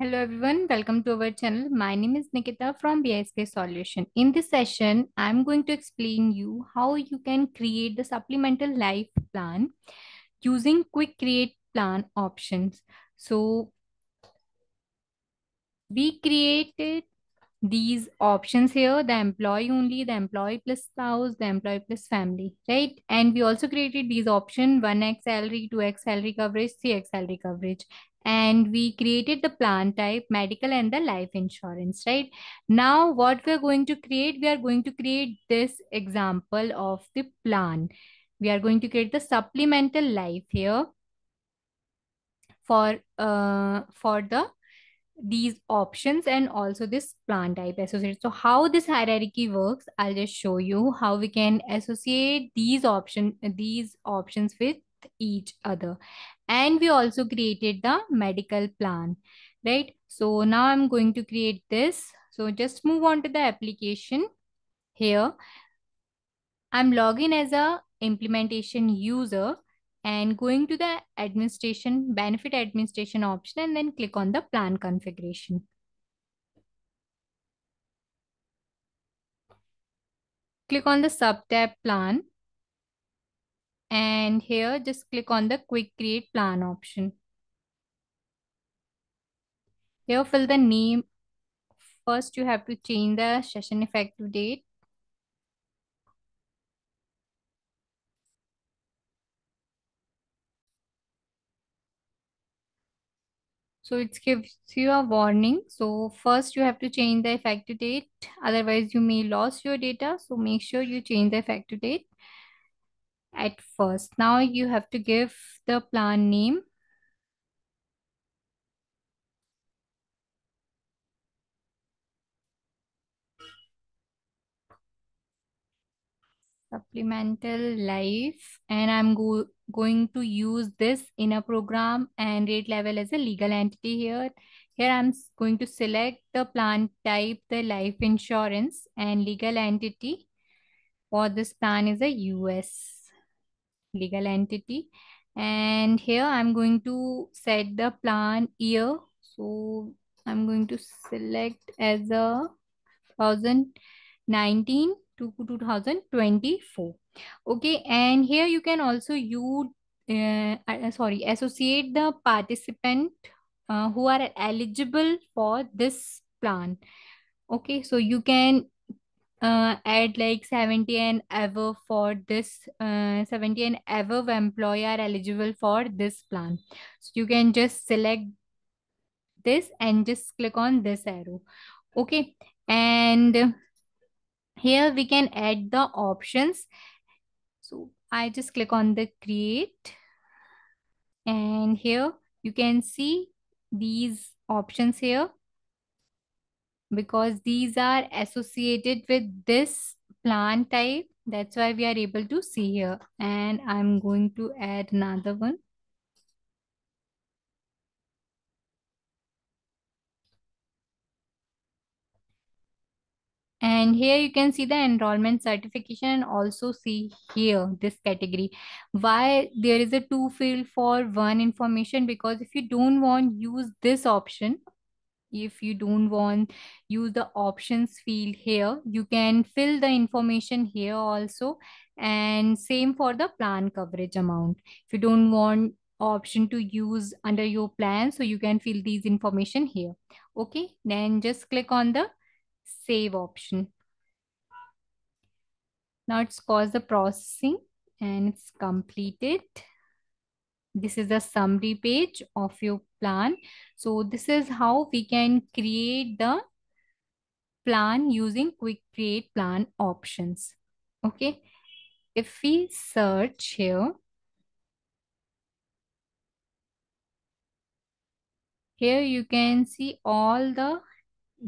Hello everyone, welcome to our channel. My name is Nikita from BISP Solution. In this session, I'm going to explain you how you can create the supplemental life plan using quick create plan options. So we created these options here the employee only the employee plus spouse the employee plus family right and we also created these option 1x salary 2x salary coverage 3x salary coverage and we created the plan type medical and the life insurance right now what we are going to create we are going to create this example of the plan we are going to create the supplemental life here for uh for the these options and also this plan type associated. So how this hierarchy works, I'll just show you how we can associate these option these options with each other. And we also created the medical plan, right? So now I'm going to create this. So just move on to the application here. I'm logging as a implementation user and going to the administration benefit administration option and then click on the plan configuration. Click on the sub tab plan and here just click on the quick create plan option. Here fill the name. First you have to change the session effective date So it gives you a warning. So first you have to change the effective date. Otherwise you may lose your data. So make sure you change the effective date at first. Now you have to give the plan name. Supplemental life and I'm go going to use this in a program and rate level as a legal entity here. Here I'm going to select the plan type, the life insurance and legal entity for this plan is a US legal entity. And here I'm going to set the plan year. So I'm going to select as a 2019 to 2024 okay and here you can also you uh, uh, sorry associate the participant uh, who are eligible for this plan okay so you can uh, add like 70 and above for this uh, 70 and above employee are eligible for this plan. So you can just select this and just click on this arrow. Okay and here we can add the options. So I just click on the create and here you can see these options here because these are associated with this plan type. That's why we are able to see here and I'm going to add another one. And here you can see the enrollment certification and also see here this category. Why there is a two field for one information because if you don't want use this option, if you don't want use the options field here, you can fill the information here also. And same for the plan coverage amount. If you don't want option to use under your plan, so you can fill these information here. Okay, then just click on the save option. Now it's caused the processing and it's completed. This is the summary page of your plan. So this is how we can create the plan using quick create plan options. Okay. If we search here, here you can see all the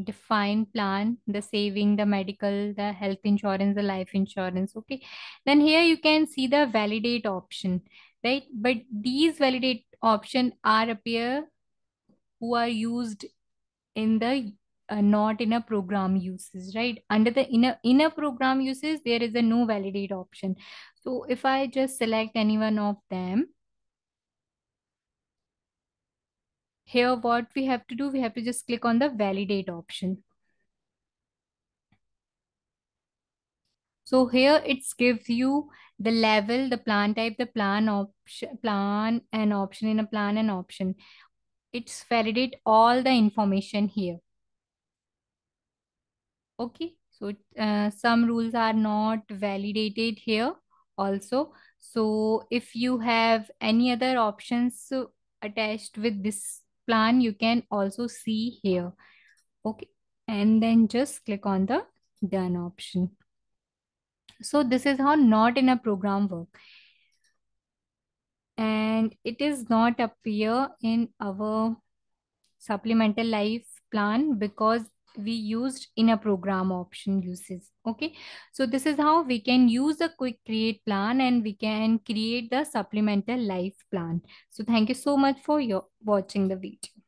defined plan the saving the medical the health insurance the life insurance okay then here you can see the validate option right but these validate option are appear who are used in the uh, not in a program uses right? Under the inner inner program uses there is a no validate option. So if i just select any one of them here what we have to do we have to just click on the validate option so here it gives you the level the plan type the plan option plan and option in a plan and option. It's validate all the information here. Okay so uh, some rules are not validated here also. So if you have any other options attached with this plan you can also see here. Okay and then just click on the done option so this is how not in a program work. And it is not appear in our supplemental life plan because we used in a program option uses okay? So this is how we can use a quick create plan and we can create the supplemental life plan. So thank you so much for your watching the video